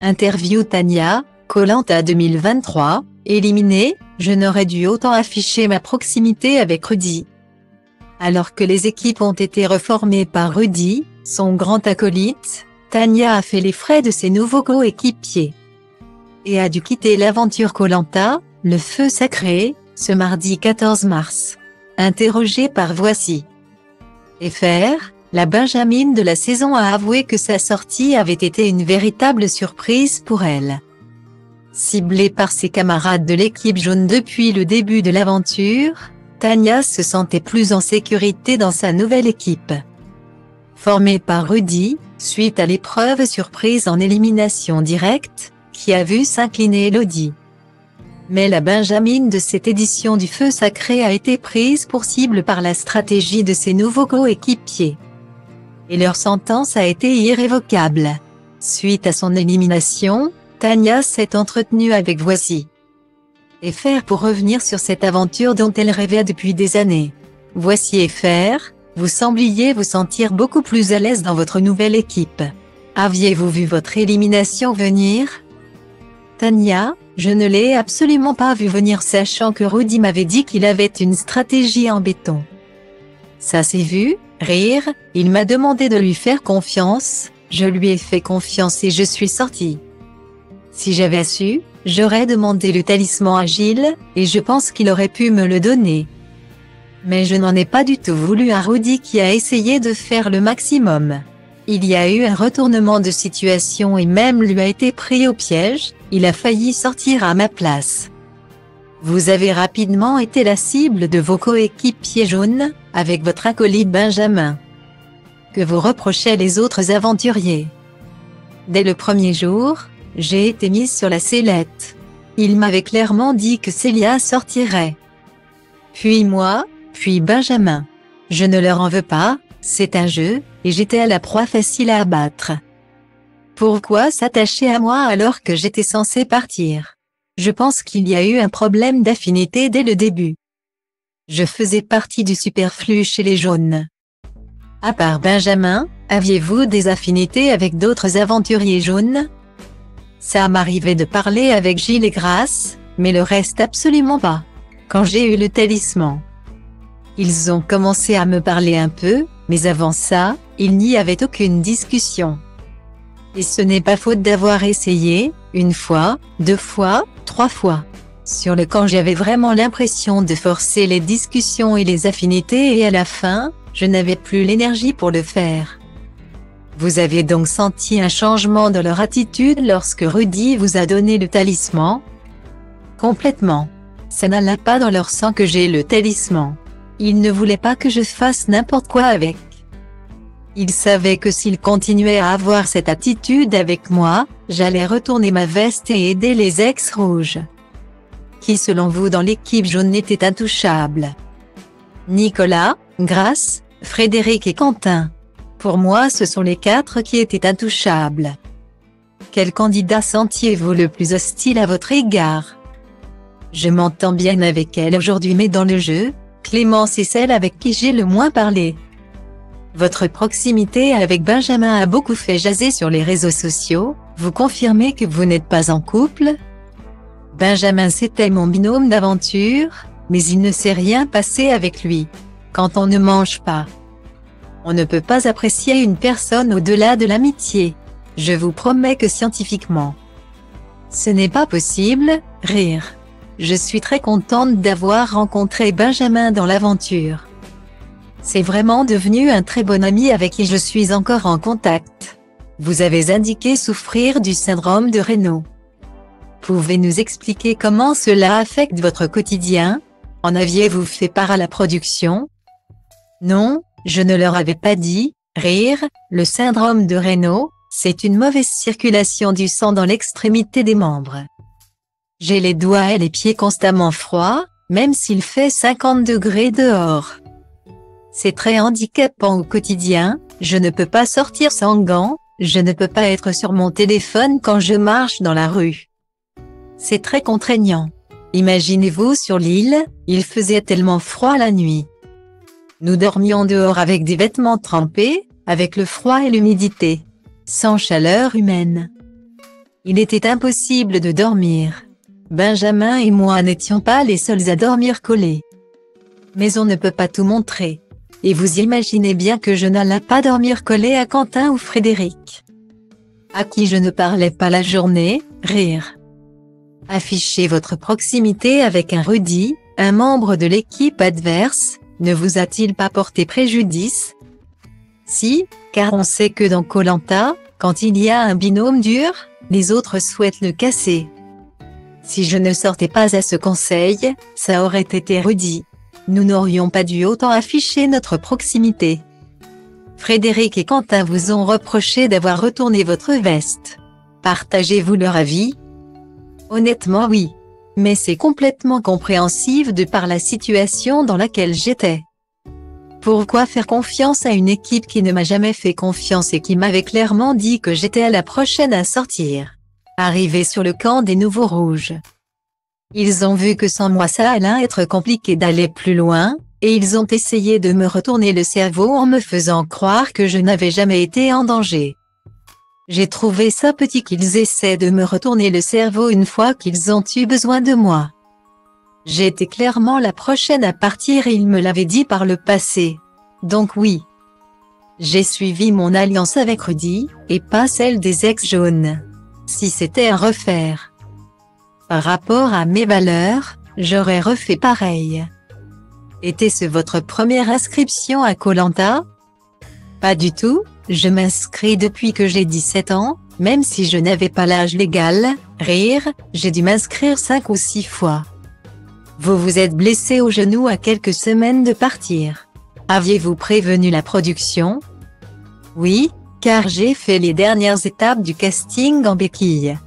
Interview Tania, Colanta 2023, éliminée, je n'aurais dû autant afficher ma proximité avec Rudy. Alors que les équipes ont été reformées par Rudy, son grand acolyte, Tania a fait les frais de ses nouveaux coéquipiers. Et a dû quitter l'aventure Colanta, le feu sacré, ce mardi 14 mars. Interrogée par Voici. FR, la Benjamine de la saison a avoué que sa sortie avait été une véritable surprise pour elle. Ciblée par ses camarades de l'équipe jaune depuis le début de l'aventure, Tania se sentait plus en sécurité dans sa nouvelle équipe. Formée par Rudy, suite à l'épreuve surprise en élimination directe, qui a vu s'incliner Elodie. Mais la Benjamine de cette édition du Feu Sacré a été prise pour cible par la stratégie de ses nouveaux coéquipiers et leur sentence a été irrévocable. Suite à son élimination, Tania s'est entretenue avec Voici. Et faire pour revenir sur cette aventure dont elle rêvait depuis des années. Voici et faire, vous sembliez vous sentir beaucoup plus à l'aise dans votre nouvelle équipe. Aviez-vous vu votre élimination venir? Tania, je ne l'ai absolument pas vu venir sachant que Rudy m'avait dit qu'il avait une stratégie en béton. Ça s'est vu, Rire, il m'a demandé de lui faire confiance, je lui ai fait confiance et je suis sortie. Si j'avais su, j'aurais demandé le talisman à Gilles, et je pense qu'il aurait pu me le donner. Mais je n'en ai pas du tout voulu à Rudy qui a essayé de faire le maximum. Il y a eu un retournement de situation et même lui a été pris au piège, il a failli sortir à ma place. Vous avez rapidement été la cible de vos coéquipiers jaunes, avec votre acolyte Benjamin. Que vous reprochaient les autres aventuriers. Dès le premier jour, j'ai été mise sur la sellette. Il m'avait clairement dit que Célia sortirait. Puis moi, puis Benjamin. Je ne leur en veux pas, c'est un jeu, et j'étais à la proie facile à abattre. Pourquoi s'attacher à moi alors que j'étais censé partir? Je pense qu'il y a eu un problème d'affinité dès le début. Je faisais partie du superflu chez les jaunes. À part Benjamin, aviez-vous des affinités avec d'autres aventuriers jaunes? Ça m'arrivait de parler avec Gilles et Grace, mais le reste absolument pas. Quand j'ai eu le talisman. Ils ont commencé à me parler un peu, mais avant ça, il n'y avait aucune discussion. Et ce n'est pas faute d'avoir essayé, une fois, deux fois, trois fois. Sur le camp j'avais vraiment l'impression de forcer les discussions et les affinités et à la fin, je n'avais plus l'énergie pour le faire. Vous avez donc senti un changement dans leur attitude lorsque Rudy vous a donné le talisman? Complètement. Ça n'alla pas dans leur sang que j'ai le talisman. Ils ne voulaient pas que je fasse n'importe quoi avec. Ils savaient que s'ils continuaient à avoir cette attitude avec moi, j'allais retourner ma veste et aider les ex-rouges. Qui selon vous dans l'équipe jaune était intouchable Nicolas, Grace, Frédéric et Quentin. Pour moi ce sont les quatre qui étaient intouchables. Quel candidat sentiez-vous le plus hostile à votre égard? Je m'entends bien avec elle aujourd'hui mais dans le jeu, Clémence est celle avec qui j'ai le moins parlé. Votre proximité avec Benjamin a beaucoup fait jaser sur les réseaux sociaux, vous confirmez que vous n'êtes pas en couple? Benjamin c'était mon binôme d'aventure, mais il ne s'est rien passé avec lui. Quand on ne mange pas, on ne peut pas apprécier une personne au-delà de l'amitié. Je vous promets que scientifiquement, ce n'est pas possible, rire. Je suis très contente d'avoir rencontré Benjamin dans l'aventure. C'est vraiment devenu un très bon ami avec qui je suis encore en contact. Vous avez indiqué souffrir du syndrome de Raynaud. Pouvez nous expliquer comment cela affecte votre quotidien? En aviez-vous fait part à la production? Non, je ne leur avais pas dit. Rire, le syndrome de Raynaud, c'est une mauvaise circulation du sang dans l'extrémité des membres. J'ai les doigts et les pieds constamment froids, même s'il fait 50 degrés dehors. C'est très handicapant au quotidien, je ne peux pas sortir sans gants, je ne peux pas être sur mon téléphone quand je marche dans la rue. C'est très contraignant. Imaginez-vous sur l'île, il faisait tellement froid la nuit. Nous dormions dehors avec des vêtements trempés, avec le froid et l'humidité. Sans chaleur humaine. Il était impossible de dormir. Benjamin et moi n'étions pas les seuls à dormir collés. Mais on ne peut pas tout montrer. Et vous imaginez bien que je n'allais pas dormir collé à Quentin ou Frédéric. À qui je ne parlais pas la journée, rire. Affichez votre proximité avec un Rudy, un membre de l'équipe adverse, ne vous a-t-il pas porté préjudice? Si, car on sait que dans Colanta, quand il y a un binôme dur, les autres souhaitent le casser. Si je ne sortais pas à ce conseil, ça aurait été Rudy. Nous n'aurions pas dû autant afficher notre proximité. Frédéric et Quentin vous ont reproché d'avoir retourné votre veste. Partagez-vous leur avis? Honnêtement oui. Mais c'est complètement compréhensif de par la situation dans laquelle j'étais. Pourquoi faire confiance à une équipe qui ne m'a jamais fait confiance et qui m'avait clairement dit que j'étais la prochaine à sortir? Arrivé sur le camp des nouveaux rouges. Ils ont vu que sans moi ça allait être compliqué d'aller plus loin, et ils ont essayé de me retourner le cerveau en me faisant croire que je n'avais jamais été en danger. J'ai trouvé ça petit qu'ils essaient de me retourner le cerveau une fois qu'ils ont eu besoin de moi. J'étais clairement la prochaine à partir et ils me l'avaient dit par le passé. Donc oui. J'ai suivi mon alliance avec Rudy, et pas celle des ex-jaunes. Si c'était à refaire. Par rapport à mes valeurs, j'aurais refait pareil. Était-ce votre première inscription à Colanta Pas du tout, je m'inscris depuis que j'ai 17 ans, même si je n'avais pas l'âge légal, rire, j'ai dû m'inscrire 5 ou 6 fois. Vous vous êtes blessé au genou à quelques semaines de partir. Aviez-vous prévenu la production? Oui, car j'ai fait les dernières étapes du casting en béquille.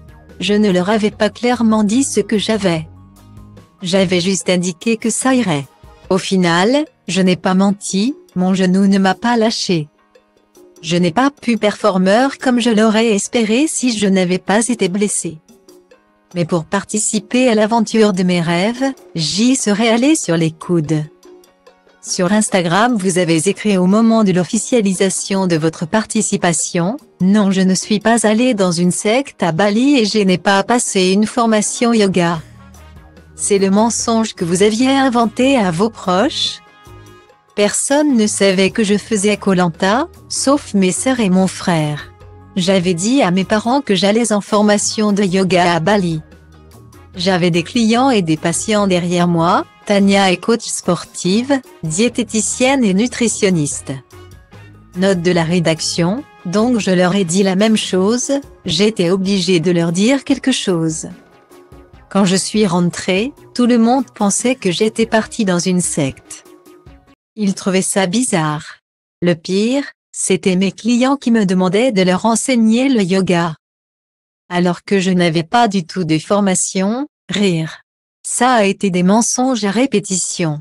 Je ne leur avais pas clairement dit ce que j'avais. J'avais juste indiqué que ça irait. Au final, je n'ai pas menti, mon genou ne m'a pas lâché. Je n'ai pas pu performer comme je l'aurais espéré si je n'avais pas été blessé. Mais pour participer à l'aventure de mes rêves, j'y serais allé sur les coudes. Sur Instagram vous avez écrit au moment de l'officialisation de votre participation, non je ne suis pas allé dans une secte à Bali et je n'ai pas passé une formation yoga. C'est le mensonge que vous aviez inventé à vos proches, Personne ne savait que je faisais Colanta, sauf mes sœurs et mon frère. J'avais dit à mes parents que j'allais en formation de yoga à Bali. J'avais des clients et des patients derrière moi, Tania est coach sportive, diététicienne et nutritionniste. Note de la rédaction, donc je leur ai dit la même chose, j'étais obligée de leur dire quelque chose. Quand je suis rentrée, tout le monde pensait que j'étais partie dans une secte. Ils trouvaient ça bizarre. Le pire, c'était mes clients qui me demandaient de leur enseigner le yoga. Alors que je n'avais pas du tout de formation, rire. Ça a été des mensonges à répétition.